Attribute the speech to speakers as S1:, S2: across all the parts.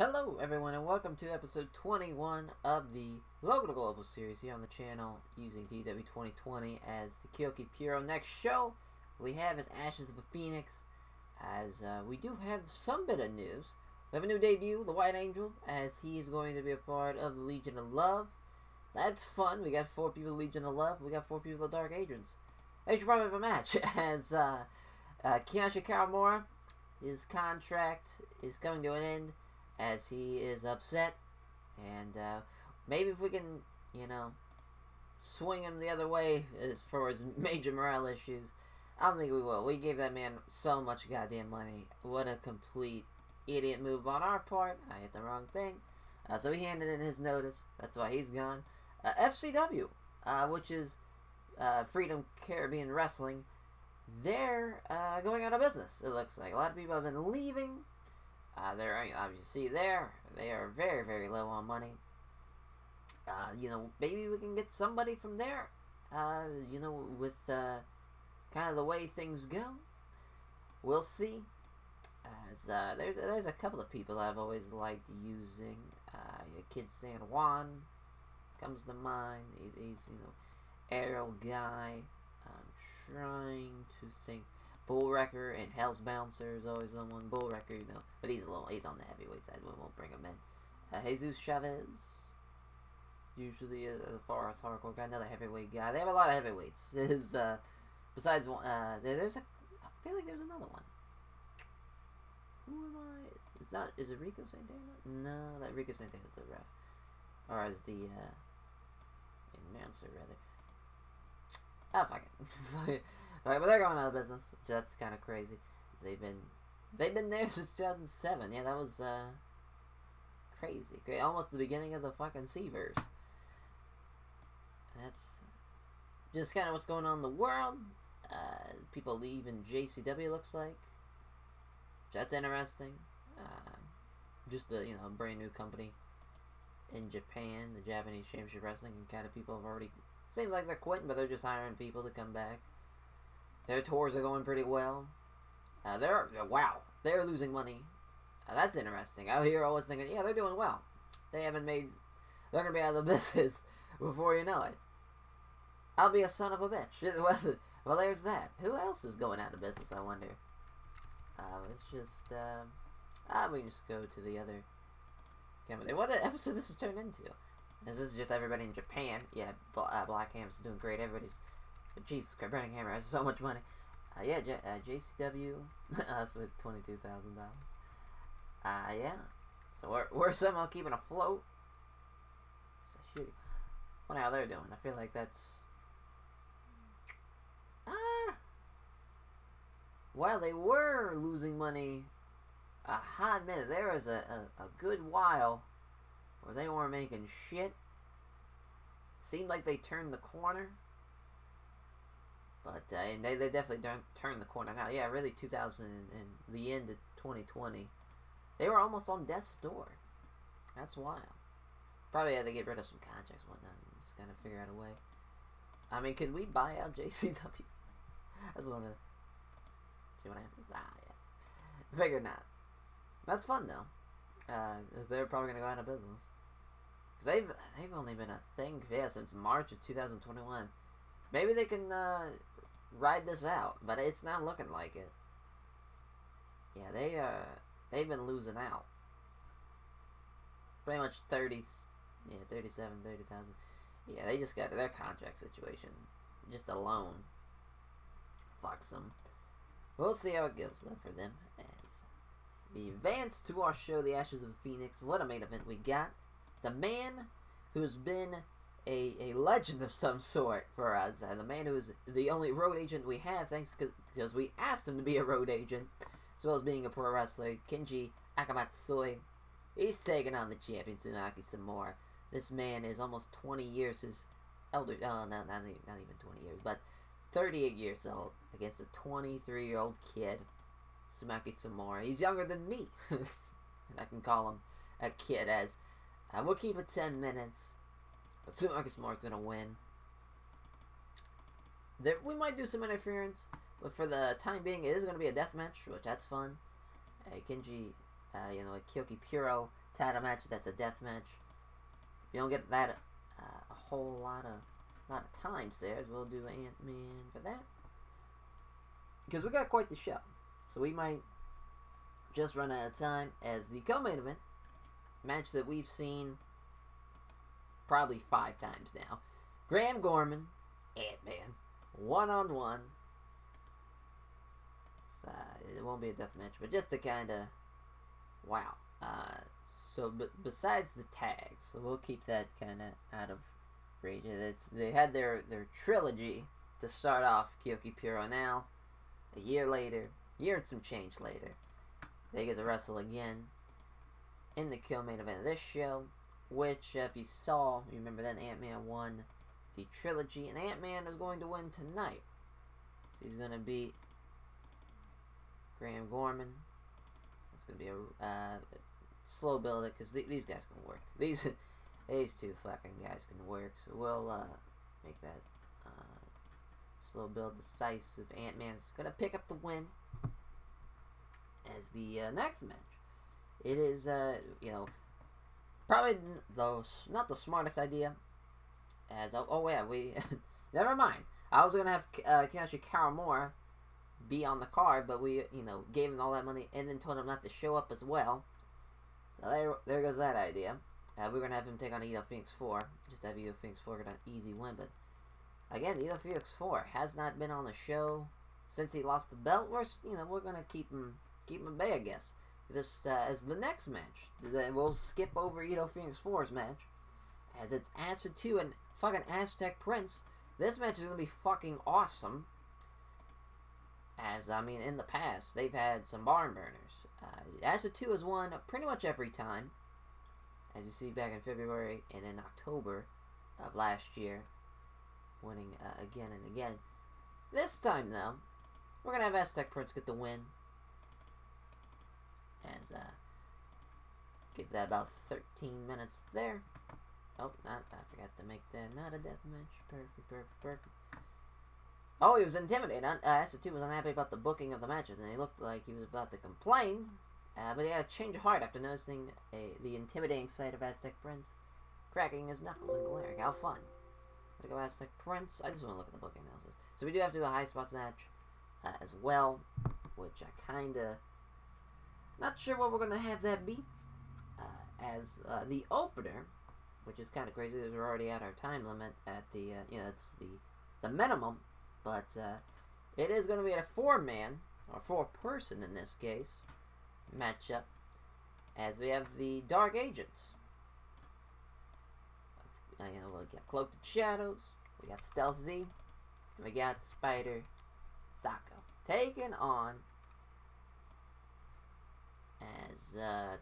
S1: Hello, everyone, and welcome to episode 21 of the Local to Global series here on the channel using TEW2020 as the Kyoki Puro. Next show we have is Ashes of a Phoenix, as uh, we do have some bit of news. We have a new debut, the White Angel, as he is going to be a part of the Legion of Love. That's fun. We got four people Legion of Love, we got four people of Dark Agents. They should probably have a match as uh, uh, his contract is coming to an end as he is upset. And uh, maybe if we can, you know, swing him the other way as far as major morale issues, I don't think we will. We gave that man so much goddamn money. What a complete idiot move on our part. I hit the wrong thing. Uh, so he handed in his notice. That's why he's gone. Uh, FCW, uh, which is uh, Freedom Caribbean Wrestling, they're uh, going out of business. It looks like a lot of people have been leaving. Uh, they're, as you see there, they are very, very low on money. Uh, you know, maybe we can get somebody from there. Uh, you know, with uh, kind of the way things go, we'll see. As uh, there's there's a couple of people I've always liked using. Uh, Kid San Juan comes to mind. He, he's you know, aerial guy. I'm trying to think. Bull Wrecker and Hell's Bouncer is always someone. Bull Wrecker, you know, but he's a little, he's on the heavyweight side. We won't bring him in. Uh, Jesus Chavez, usually a, a far as hardcore guy, another heavyweight guy. They have a lot of heavyweights. Is uh, besides one, uh, there's a, I feel like there's another one. Who am I? Is that is it Rico Santana? No, that Rico Santana is the ref, or is the uh, announcer rather. Oh fuck it. Right, but they're going out of business, that's kind of crazy. They've been they've been there since 2007. Yeah, that was uh, crazy. Great, almost the beginning of the fucking C-Verse. That's just kind of what's going on in the world. Uh, people leave in JCW looks like. That's interesting. Uh, just the you know brand new company in Japan, the Japanese Championship Wrestling, and kind of people have already seems like they're quitting, but they're just hiring people to come back. Their tours are going pretty well. Uh, they're wow, they're losing money. Uh, that's interesting. Out here, I was thinking, yeah, they're doing well. They haven't made. They're gonna be out of the business before you know it. I'll be a son of a bitch. well, there's that. Who else is going out of business? I wonder. Uh, it's just. Uh, ah, we can just go to the other. Company. What episode this has turned into? This is just everybody in Japan? Yeah, uh, Black Ham's doing great. Everybody's Jesus Christ, Burning Hammer has so much money. Uh, yeah, J uh, JCW, us with $22,000. Uh, yeah. So we're, we're somehow keeping afloat. So shoot. Wonder how they're doing. I feel like that's... Ah! While they were losing money a hot minute, there was a, a, a good while where they weren't making shit. Seemed like they turned the corner. But uh, and they, they definitely don't turn the corner now. Yeah, really 2000 and, the end of 2020. They were almost on death's door. That's wild. Probably had to get rid of some contracts time. Just gotta figure out a way. I mean, can we buy out JCW? I just wanna see what happens. Ah, yeah. Figure not. That's fun though. Uh, they're probably gonna go out of business. Cause they've they've only been a thing yeah since March of 2021. Maybe they can uh, ride this out, but it's not looking like it. Yeah, they uh they've been losing out. Pretty much 30 yeah, 37, 30,000. Yeah, they just got their contract situation just alone fucks them. We'll see how it goes though for them as we advance to our show, The Ashes of Phoenix. What a main event we got. The man who's been a, a legend of some sort for us, and the man who is the only road agent we have, thanks because we asked him to be a road agent, as well as being a pro wrestler, Kenji Akamatsui. He's taking on the champion Tsunaki Samura. This man is almost 20 years his elder. Oh, no, not, not even 20 years, but 38 years old against a 23 year old kid, Sumaki Samura. He's younger than me, and I can call him a kid. As uh, we'll keep it 10 minutes. But Marcus Moore's gonna win. There, we might do some interference, but for the time being, it is gonna be a death match, which that's fun. Uh, Kenji, uh, you know, a Kyoki Puro title match that's a death match. You don't get that uh, a whole lot of lot of times there. We'll do Ant Man for that because we got quite the show, so we might just run out of time as the co-main event match that we've seen probably five times now. Graham Gorman, Ant Man, one on one. It won't be a death match, but just to kind of wow. Uh, so, but besides the tags, so we'll keep that kind of out of range. It's they had their their trilogy to start off Kyoki Puro. Now, a year later, year and some change later, they get to wrestle again in the kill main event of this show. Which, uh, if you saw, you remember that Ant Man won the trilogy, and Ant Man is going to win tonight. So he's going to beat Graham Gorman. It's going to be a uh, slow build it because th these guys can work. These these two fucking guys can work. So we'll uh, make that uh, slow build decisive. Ant Man's going to pick up the win as the uh, next match. It is, uh, you know, probably the not the smartest idea. As oh, oh yeah, we never mind. I was gonna have uh, Kaneshi Karamora be on the card, but we you know gave him all that money and then told him not to show up as well. So there, there goes that idea. Uh, we're gonna have him take on Ito Phoenix Four. Just have Ito Phoenix Four get an easy win, but again, Ito Phoenix Four has not been on the show since he lost the belt. We're you know we're gonna keep him keep him bay, I guess. This uh, as the next match. Then we'll skip over Edo Phoenix 4's match, as it's Acid 2 and fucking Aztec Prince. This match is gonna be fucking awesome. As I mean, in the past they've had some barn burners. Uh, Acid 2 has won pretty much every time, as you see back in February and in October of last year, winning uh, again and again. This time though, we're gonna have Aztec Prince get the win uh, give that about 13 minutes there. Oh, not, I forgot to make that not a death match. Perfect, perfect, perfect. Oh, he was intimidated. Uh, Acid 2 was unhappy about the booking of the matches, and he looked like he was about to complain. Uh, but he had a change of heart after noticing a, the intimidating sight of Aztec Prince cracking his knuckles and glaring. How fun. Gotta go Aztec Prince. I just want to look at the booking analysis. So we do have to do a high spots match uh, as well, which I kind of not sure what we're going to have that be. Uh, as uh, the opener, which is kind of crazy because we're already at our time limit at the, uh, you know, it's the, the minimum. But uh, it is going to be a four-man, or four-person in this case, matchup. As we have the Dark Agents. Uh, you know, we got Cloaked Shadows, we got Stealth Z, and we got Spider Sako. Taking on as, uh,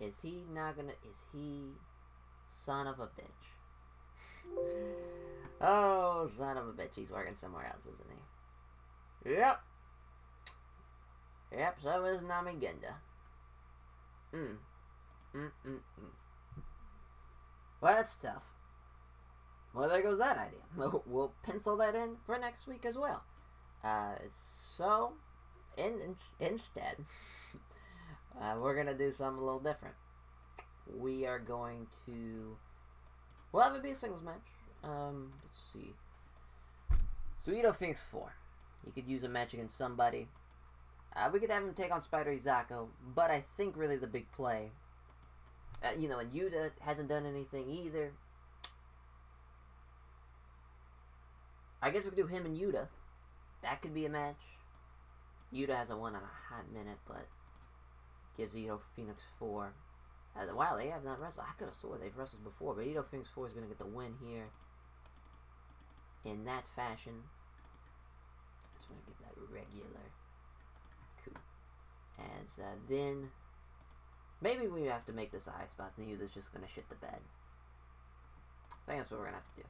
S1: is he not gonna, is he son of a bitch? oh, son of a bitch, he's working somewhere else, isn't he? Yep. Yep, so is Namigenda. Mm. Mm, mm, mm. Well, that's tough. Well, there goes that idea. We'll, we'll pencil that in for next week as well. Uh, so, in, in instead, uh, we're going to do something a little different. We are going to... Well, have it be a singles match. Um, let's see. Suido Phoenix 4. You could use a match against somebody. Uh, we could have him take on Spider Izako, but I think really the big play... Uh, you know, and Yuta hasn't done anything either. I guess we could do him and Yuta. That could be a match. Yuta hasn't won in a hot minute, but gives Ito Phoenix 4. Uh, wow, they have not wrestled. I could have swore they've wrestled before, but Ito Phoenix 4 is going to get the win here in that fashion. That's going to give that regular coup. As uh, then, maybe we have to make this a high spots and Yuta's just going to shit the bed. I think that's what we're going to have to do.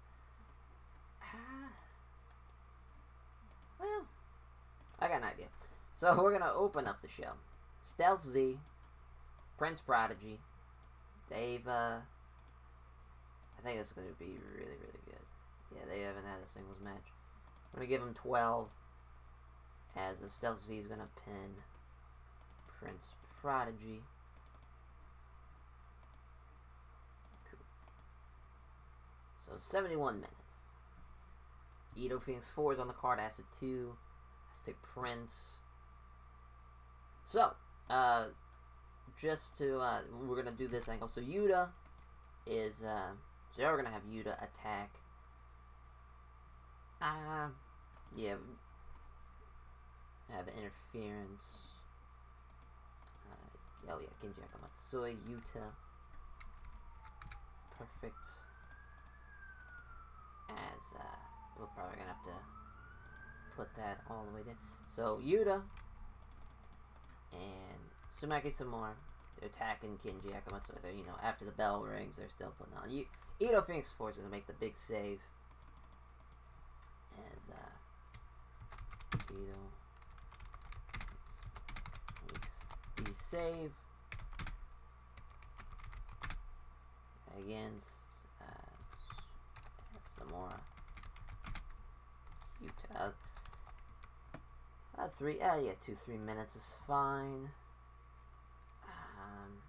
S1: Uh, well, I got an idea. So we're going to open up the show. Stealth Z, Prince Prodigy. They've, uh, I think it's going to be really, really good. Yeah, they haven't had a singles match. I'm going to give them 12 as the Stealth Z is going to pin Prince Prodigy. Cool. So 71 minutes. Edo Phoenix 4 is on the card, Acid 2, Aztec Prince. So, uh, just to, uh, we're gonna do this angle. So Yuta is, uh, so we're gonna have Yuta attack. Uh, yeah, have interference. Uh, oh yeah, Kenji Akamatsui, Yuta. Perfect. As, uh, we're probably gonna have to put that all the way down. So, Yuta and Sumaki Samura, they're attacking Kinji Akamatsu. They're, you know, after the bell rings, they're still putting on. You, Edo Phoenix Force is gonna make the big save. As, uh, Edo makes the save against, uh, Samora. Utah. Three, uh, yeah, two, three minutes is fine. Um,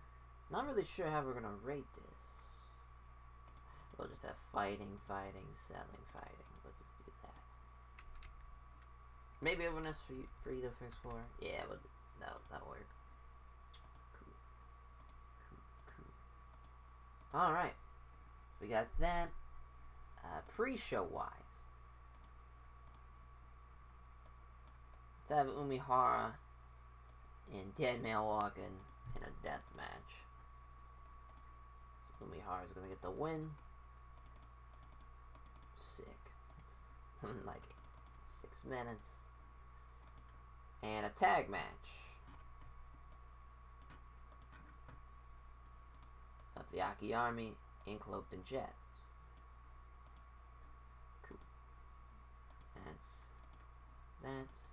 S1: not really sure how we're gonna rate this. We'll just have fighting, fighting, selling, fighting. We'll just do that. Maybe openness for you, for Edo Fix 4? Yeah, but that, that'll work. Cool. Cool, cool. Alright. We got that. Uh, pre-show wise. To have Umihara and Dead Man Walking in a death match. So Umihara is gonna get the win. Sick. like six minutes. And a tag match. Of the Aki Army in Cloaked and. That's that's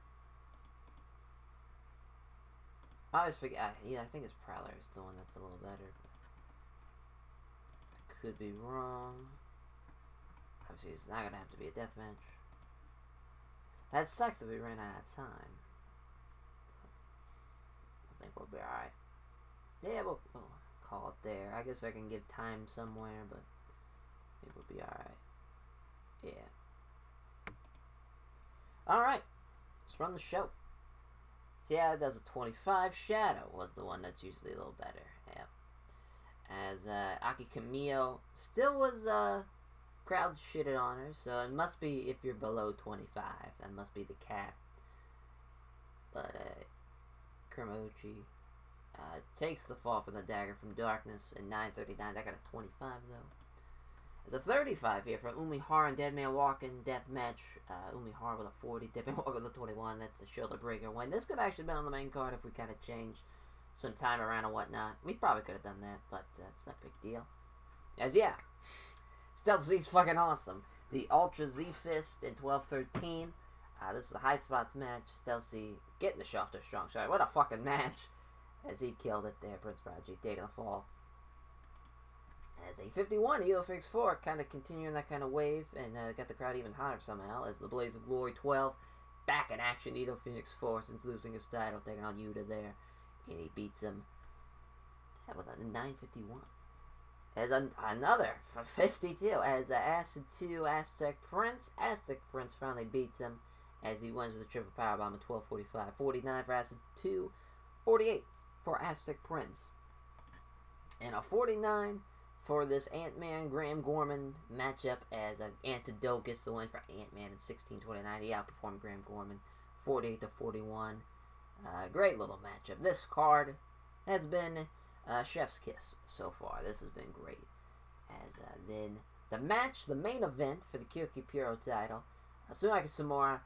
S1: I always forget. I, yeah, I think it's Prowler is the one that's a little better. I could be wrong. Obviously, it's not gonna have to be a death match. That sucks if we ran out of time. I think we'll be alright. Yeah, we'll, we'll call it there. I guess I can give time somewhere, but I think we'll be alright. Yeah. Alright. Let's run the show. Yeah, does a 25. Shadow was the one that's usually a little better. Yeah. As uh, Aki Kamio still was uh, crowd shitted on her, so it must be if you're below 25. That must be the cap. But uh, Kumamochi uh, takes the fall for the dagger from darkness in 939. That got a 25 though. There's a 35 here for Umihara and Deadman Walking Death Match. Uh, Umihara with a 40, Deadman Walking with a 21. That's a shoulder breaker win. This could actually been on the main card if we kind of changed some time around and whatnot. We probably could have done that, but uh, it's not a big deal. As yeah, Stealth fucking awesome. The Ultra Z Fist in 1213. Uh, this is a high spots match. Stealth Z getting the Shafter Strong Shot. What a fucking match! As he killed it there, Prince Prodigy, taking the fall as a 51, Edo Fix 4, kind of continuing that kind of wave, and uh, got the crowd even hotter somehow, as the Blaze of Glory 12, back in action, Edo Phoenix 4, since losing his title, taking on Yuta there, and he beats him with a 951. As an, another for 52, as uh, Acid 2 Aztec Prince, Aztec Prince finally beats him, as he wins with a triple powerbomb at 1245, 49 for Acid 2, 48 for Aztec Prince, and a 49 for this Ant Man Graham Gorman matchup as an antidote gets the win for Ant Man in 1629. He outperformed Graham Gorman 48 to 41. Uh, great little matchup. This card has been uh, chef's kiss so far. This has been great. As uh, then the match, the main event for the Kyoki Puro title, uh, Sumaki Samura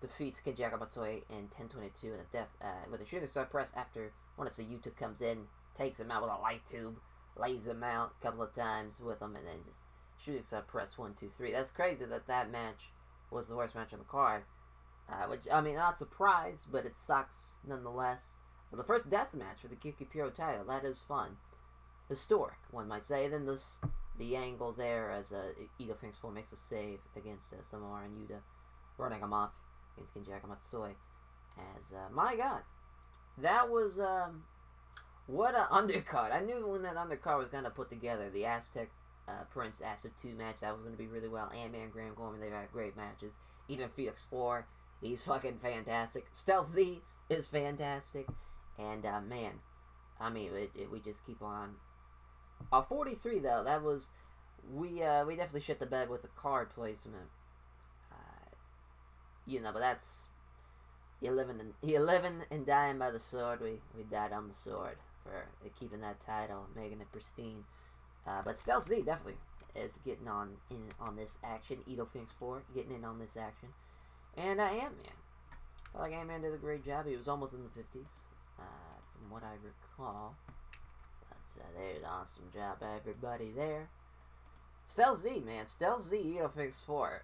S1: defeats Kenji Akamatsui in 1022 in a death uh, with a shooting star press after one of Yuta comes in, takes him out with a light tube lays him out a couple of times with him, and then just shoots up press one, two, three. That's crazy that that match was the worst match on the card. Uh, which I mean, not surprised, but it sucks nonetheless. The first death match for the Kyoki Puro title that is fun, historic one might say. Then this the angle there as uh, Edo Phoenix 4 makes a save against uh, Samara and Yuta, running him off against Kenji Akamatsui. As uh, my God, that was um, what an undercard. I knew when that undercard was going to put together the Aztec uh, Prince Acid 2 match. That was going to be really well. Ant Man, Graham Gorman, they've had great matches. Edo Phoenix 4, he's fucking fantastic. Stealth Z is fantastic. And, uh, man, I mean, it, it, we just keep on. Uh, 43, though, that was. We, uh, we definitely shit the bed with the card placement. Uh, you know, but that's. You're living and you're living and dying by the sword. We we died on the sword for keeping that title, making it pristine. Uh, but Stealth Z definitely is getting on in on this action. Edo Phoenix 4 getting in on this action. And uh, Ant Man. I like Ant Man did a great job. He was almost in the 50s, uh, from what I recall. But uh, there's an awesome job, everybody there. Stealth Z, man. Stealth Z, Edo Phoenix 4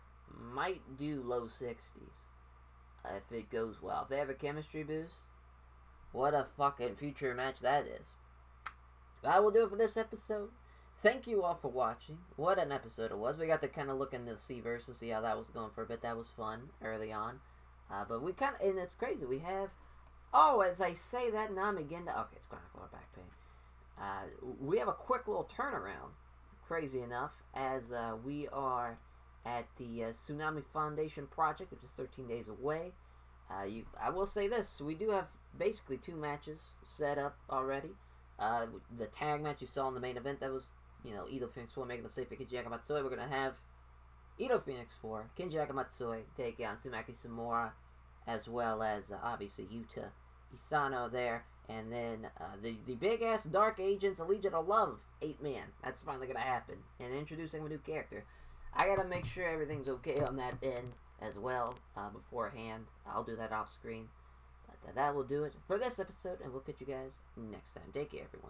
S1: might do low 60s if it goes well. If they have a chemistry boost, what a fucking future match that is. That will do it for this episode. Thank you all for watching. What an episode it was. We got to kind of look into the C-Verse, see how that was going for a bit. That was fun early on. Uh, but we kind of, and it's crazy. We have, oh, as I say that, now I'm again to, okay, it's to lower back pain. Uh, we have a quick little turnaround, crazy enough, as uh, we are at the uh, Tsunami Foundation project, which is 13 days away. Uh, you, I will say this: we do have basically two matches set up already. Uh, the tag match you saw in the main event that was, you know, Edo Phoenix 4 making the save for Kenji Akamatsui. We're gonna have Edo Phoenix 4, Kenji Akamatsui take on Sumaki Samura, as well as uh, obviously Yuta Isano there, and then uh, the the big ass Dark Agents Allegiant of Love eight man. That's finally gonna happen, and introducing a new character. I gotta make sure everything's okay on that end as well uh, beforehand. I'll do that off screen. But uh, that will do it for this episode, and we'll catch you guys next time. Take care, everyone.